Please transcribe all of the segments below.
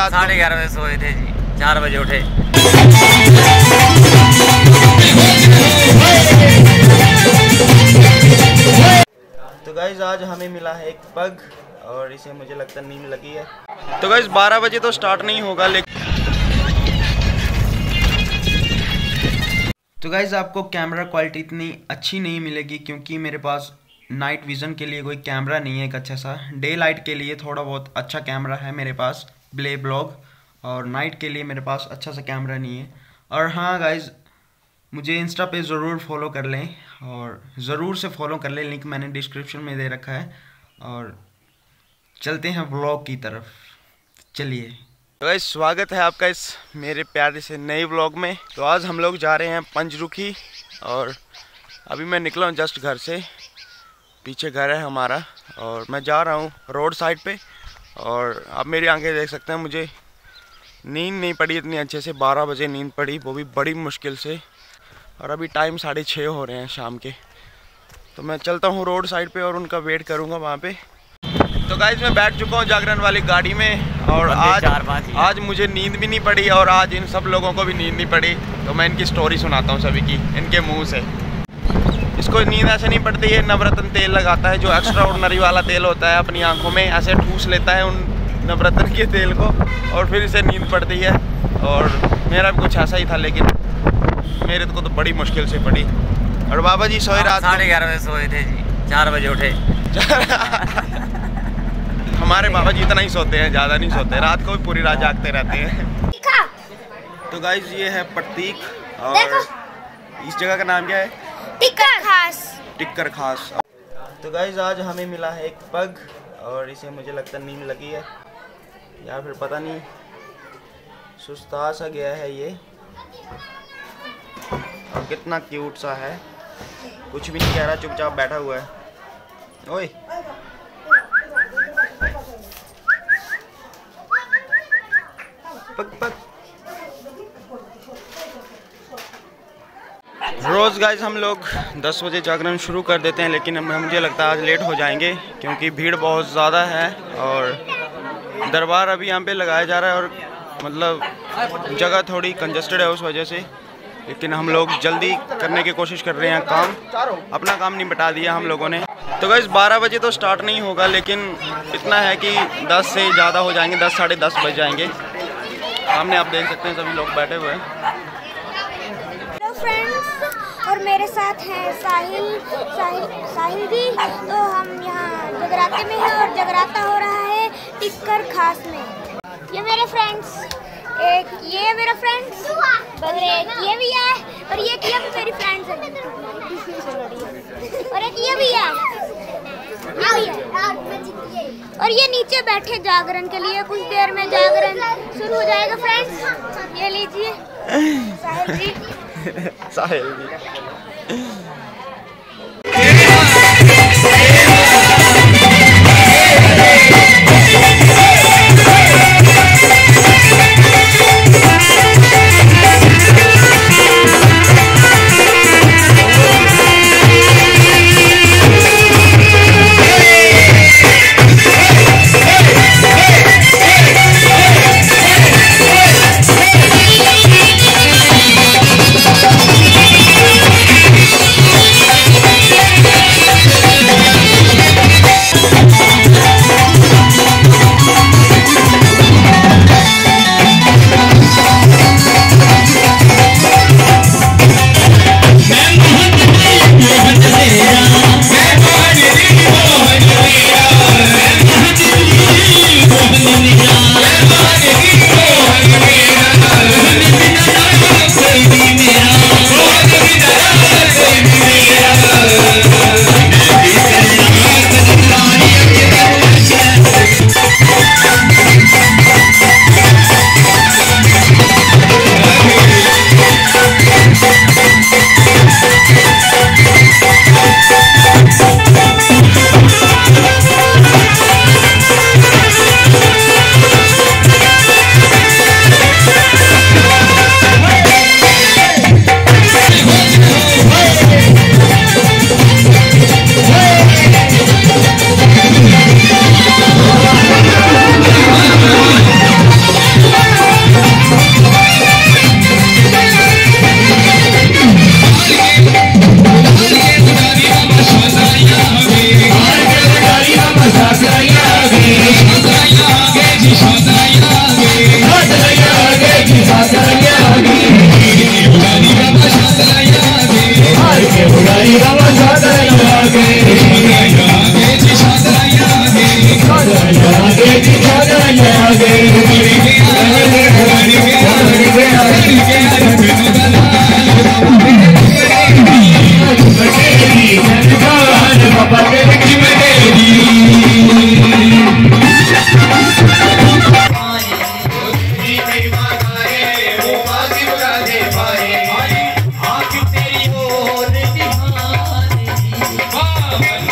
साढ़े ग्यारह बजे सोए थे जी चार बजे उठे। तो गाइज़ आज हमें मिला है एक पग और इसे मुझे लगता है नींद लगी है। तो गाइज़ 12 बजे तो स्टार्ट नहीं होगा लेकिन तो गाइज़ आपको कैमरा क्वालिटी इतनी अच्छी नहीं मिलेगी क्योंकि मेरे पास नाइट विज़न के लिए कोई कैमरा नहीं है एक अच्छा सा। डे लाइट के लिए थोड़ा बहुत अच्छा कैमरा है मेरे पास। ब्ले ब्लॉग और नाइट के लिए मेरे पास अच्छा सा कैमरा नहीं है। और हाँ गाइज़ मुझे इंस्टा पे ज़रूर फॉलो कर लें, और ज़रूर से फॉलो कर लें। लिंक मैंने डिस्क्रिप्शन में दे रखा है। और चलते हैं ब्लॉग की तरफ़। चलिए। तो गाइस स्वागत है आपका इस मेरे प्यारे से नए ब्लॉग में। तो आज हम लोग जा रहे हैं पंचरुखी और अभी मैं निकला हूँ जस्ट घर से। पीछे घर है हमारा, और मैं जा रहा हूँ रोड साइड पे। और आप मेरी आँखें देख सकते हैं मुझे नींद नहीं पड़ी इतनी अच्छे से। बारह बजे नींद पड़ी वो भी बड़ी मुश्किल से। और अभी टाइम साढ़े छः हो रहे हैं शाम के। तो मैं चलता हूँ रोड साइड पे और उनका वेट करूँगा वहाँ पे। तो गाइज़ मैं बैठ चुका हूँ जागरण वाली गाड़ी में और आज। आज मुझे नींद भी नहीं पड़ी और आज इन सब लोगों को भी नींद नहीं पड़ी। तो मैं इनकी स्टोरी सुनाता हूँ सभी की इनके मुँह से। इसको नींद ऐसे नहीं पड़ती है नवरत्न तेल लगाता है जो एक्स्ट्रा ऑर्डनरी वाला तेल होता है अपनी आँखों में ऐसे ठूस लेता है उन नवरत्न के तेल को और फिर इसे नींद पड़ती है। और मेरा भी कुछ ऐसा ही था लेकिन मेरे को तो बड़ी मुश्किल से पड़ी। और बाबा जी सोए रात साढ़े ग्यारह बजे सोए थे जी चार बजे उठे। हमारे बाबा जी इतना ही सोते हैं ज़्यादा नहीं सोते रात को भी पूरी रात जागते रहते हैं। तो गाइज़ ये है प्रतीक और इस जगह का नाम क्या है? टिक्कर। खास। टिक्कर खास। तो गाइज़ आज हमें मिला है एक पग और इसे मुझे लगता नींद लगी है। या फिर पता नहीं सुस्ता सा गया है ये। और कितना क्यूट सा है। कुछ भी नहीं कह रहा चुपचाप बैठा हुआ है। ओए! रोज़ गाइज़ हम लोग 10 बजे जागरण शुरू कर देते हैं, लेकिन मुझे लगता है आज लेट हो जाएँगे, क्योंकि भीड़ बहुत ज़्यादा है और दरबार अभी यहाँ पे लगाया जा रहा है और मतलब जगह थोड़ी कंजस्टेड है उस वजह से, लेकिन हम लोग जल्दी करने की कोशिश कर रहे हैं काम। अपना काम नहीं बटा दिया हम लोगों ने। तो गाइज़ 12 बजे तो स्टार्ट नहीं होगा, लेकिन इतना है कि 10 से ज़्यादा हो जाएँगे 10 साढ़े दस बज जाएँगे। सामने आप देख सकते हैं सभी लोग बैठे हुए हैं। और मेरे साथ हैं साहिल साहिल साहिल जी तो हम यहाँ जगराते में हैं और जगराता हो रहा है टिक्कर खास में। ये मेरे फ्रेंड्स एक ये मेरा फ्रेंड्स बगल एक ये भी है। और ये ये भी मेरी फ्रेंड्स है। और एक ये भी है। ये भी है और ये नीचे बैठे जागरण के लिए। कुछ देर में जागरण शुरू हो जाएगा फ्रेंड्स ये लीजिए। साहिल जी। साहिल जी Thank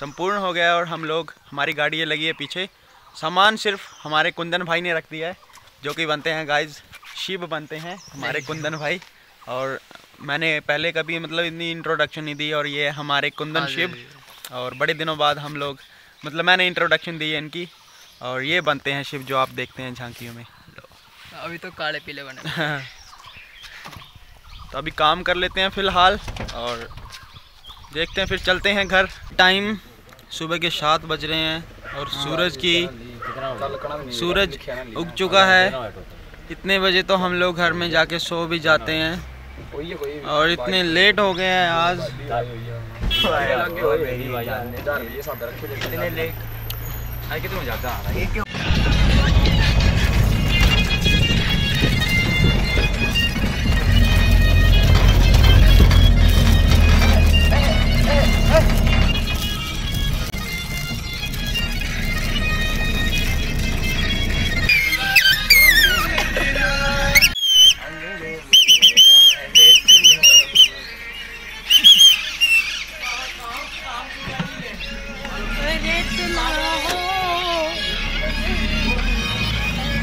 संपूर्ण हो गया और हम लोग हमारी गाड़ी ये लगी है पीछे। सामान सिर्फ़ हमारे कुंदन भाई ने रख दिया है जो कि बनते हैं गाइज़ शिव बनते हैं हमारे कुंदन भाई। और मैंने पहले कभी मतलब इतनी इंट्रोडक्शन नहीं दी और ये हमारे कुंदन शिव। और बड़े दिनों बाद हम लोग मतलब मैंने इंट्रोडक्शन दी है इनकी। और ये बनते हैं शिव जो आप देखते हैं झांकियों में। अभी तो काले पीले बने। तो अभी काम कर लेते हैं फ़िलहाल और देखते हैं फिर चलते हैं घर। टाइम सुबह के सात बज रहे हैं और सूरज की सूरज उग चुका है। इतने बजे तो हम लोग घर में जाके सो भी जाते हैं। और इतने लेट हो गए हैं आज।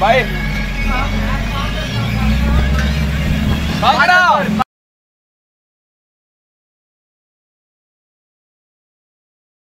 भाई।